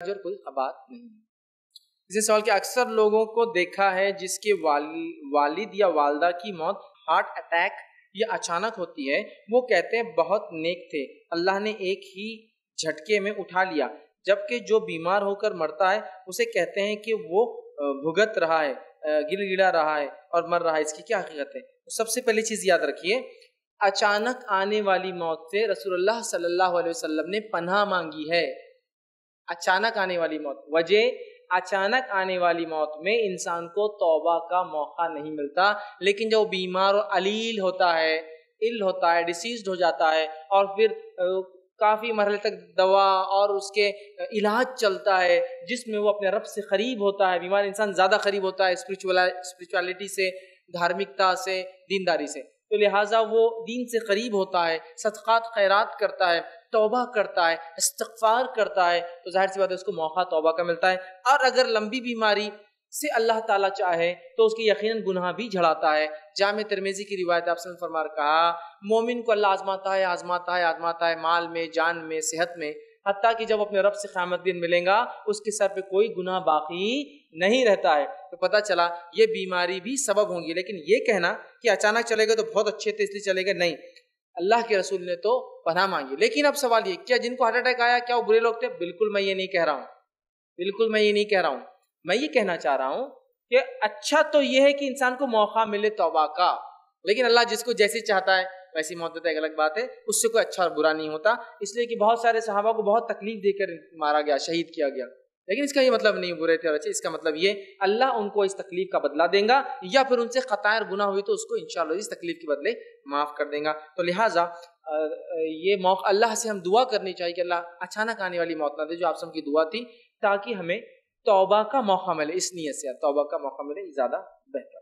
اور کوئی بات نہیں اسی سوال کہ اکثر لوگوں کو دیکھا ہے جس کے والد یا والدہ کی موت ہارٹ اٹیک یا اچانک ہوتی ہے، وہ کہتے ہیں بہت نیک تھے۔ اللہ نے ایک ہی جھٹکے میں اٹھا لیا، جبکہ جو بیمار ہو کر مرتا ہے، اسے کہتے ہیں کہ وہ بھگت رہا ہے گل گڑا رہا ہے اور مر رہا ہے۔ اس کی کیا حقیقت ہے؟ سب سے پہلی چیز یاد رکھیے، اچانک آنے والی موت سے رسول اللہ صلی اللہ علیہ وسلم نے پناہ مانگی ہے۔ اچانک آنے والی موت۔ وجہ اچانک آنے والی موت میں انسان کو توبہ کا موقع نہیں ملتا، لیکن جب بیمار و علیل ہوتا ہے ال ہوتا ہے ڈسیزڈ ہو جاتا ہے، اور پھر کافی مرحلے تک دوا اور اس کے علاج چلتا ہے، جس میں وہ اپنے رب سے قریب ہوتا ہے، بیمار انسان زیادہ قریب ہوتا ہے اسپرچولیٹی سے، دھارمکتا سے، دینداری سے۔ تو لہٰذا وہ دین سے قریب ہوتا ہے، صدقات خیرات کرتا ہے، توبہ کرتا ہے، استغفار کرتا ہے، تو ظاہر سی بات ہے اس کو موقع توبہ کا ملتا ہے۔ اور اگر لمبی بیماری سے اللہ تعالیٰ چاہے تو اس کی یقیناً گناہ بھی جھڑاتا ہے۔ جامع ترمیزی کی روایت آپ فرمار کہا، مومن کو اللہ آزماتا ہے آزماتا ہے آزماتا ہے مال میں، جان میں، صحت میں، حتیٰ کہ جب اپنے رب سے قیامت دن ملیں گا، اس کے سر پہ کوئی گناہ باقی نہیں رہتا ہے۔ تو پتہ چلا یہ بیماری بھی سبب ہوں گی۔ لیکن یہ کہنا کہ اچانک چلے گا تو بہت اچھے تھے، اس لیے چلے گا نہیں، اللہ کے رسول نے تو پناہ مانگی۔ لیکن اب سوال یہ، کیا جن کو ہارٹ اٹیک آیا، کیا وہ برے لوگ تھے؟ بالکل میں یہ نہیں کہہ رہا ہوں۔ بالکل میں یہ نہیں کہہ رہا ہوں۔ میں یہ کہنا چاہ رہا ہوں کہ اچھا تو یہ ہے کہ انسان کو موقع ملے توبہ کا، لیکن اللہ جس کو جیسی چاہتا ہے، ویسی موت دیتا ہے ایک الگ بات ہے۔ اس سے کوئی اچھا اور برا نہیں ہوتا۔ اس لیے کہ بہت سارے صحابہ کو بہت تکلیف دے کر مارا گیا، شہید کیا گیا۔ لیکن اس کا یہ مطلب نہیں، برے تھے اور اچھے اس کا مطلب یہ اللہ ان کو اس تکلیف کا بدلہ دیں گا یا پھر ان سے خطائر گناہ ہوئی تو اس کو انشاءاللہ اس تکلیف کے بدلے معاف کر دیں گا۔ تو لہٰذا یہ موقع اللہ سے ہم دعا کرنی چاہیے کہ اللہ اچانک آنے والی موت نہ دے، جو آپ سب کی دعا تھی، تاکہ ہمیں توبہ کا موقع ملے، اس نیت سے توبہ کا موقع ملے زیادہ بہتر۔